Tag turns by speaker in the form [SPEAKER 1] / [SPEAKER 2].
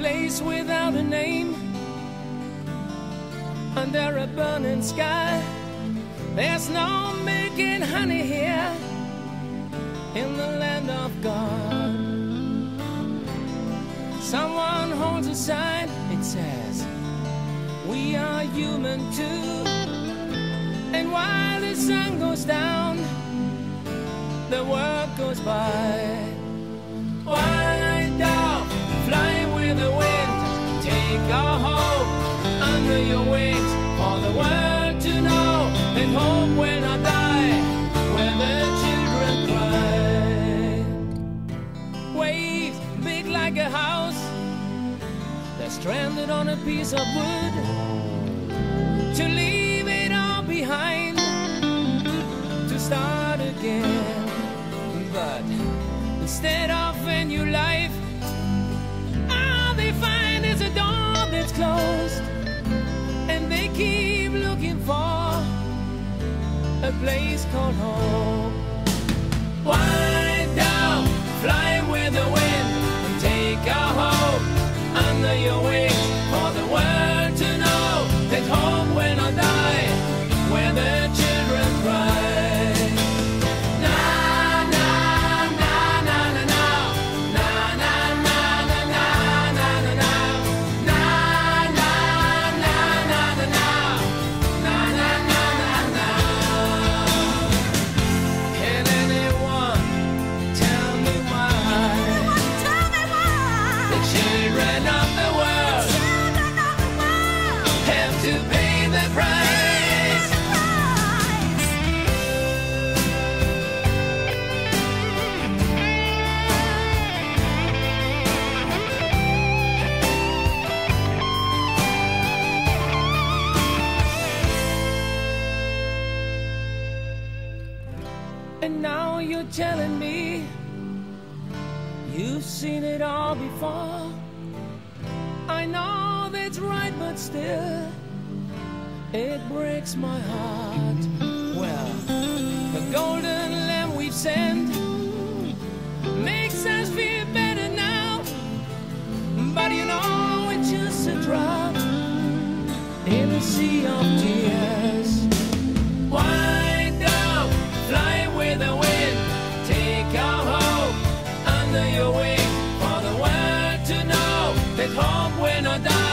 [SPEAKER 1] place without a name under a burning sky. There's no making honey here in the land of God. Someone holds a sign, it says, We are human too. And while the sun goes down, the world goes by. Fly the wind, take our hope under your wings for the world to know and hope when I die, where the children cry. Waves big like a house, they're stranded on a piece of wood to leave it all behind to start again. But instead of a new life, closed, and they keep looking for a place called home. White dove, fly with the wind, And now you're telling me you've seen it all before. I know that's right, but still, it breaks my heart. Well, the golden lamb we've sent that home when I die.